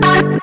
Bye.